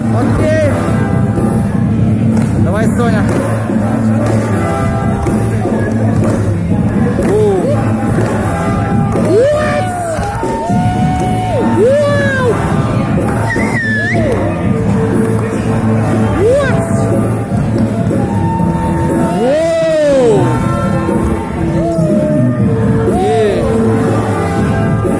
Окей. Давай, Соня.